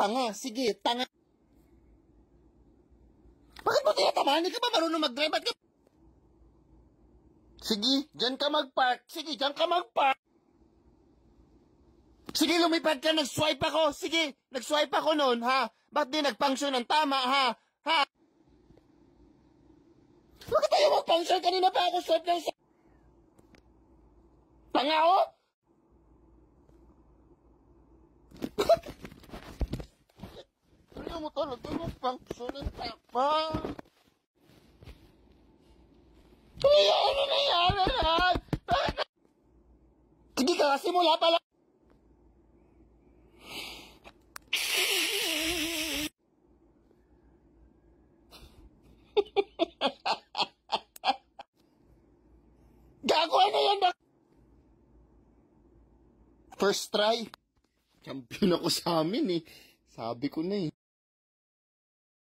Tanga, sige, tanga. Bakit mo tinatamaan? Hindi ka ba marunong mag-drive? Ka... Sige, dyan ka mag-park. Sige, dyan ka mag-park. Sige, lumipad ka, nag-swipe ako. Sige, nag-swipe ako noon, ha? Ba't di nag-function ng tama, ha? Ha? Bakit tayo mag-function? Kanina pa ako swipe ng... Tanga, oh! Ano mo talaga ng? Ay, ano na yan? Ano na? Bakit na? Sige ka, simula pa lang. Gago, ano yan? First try. Champion ako sa amin eh. Sabi ko na eh.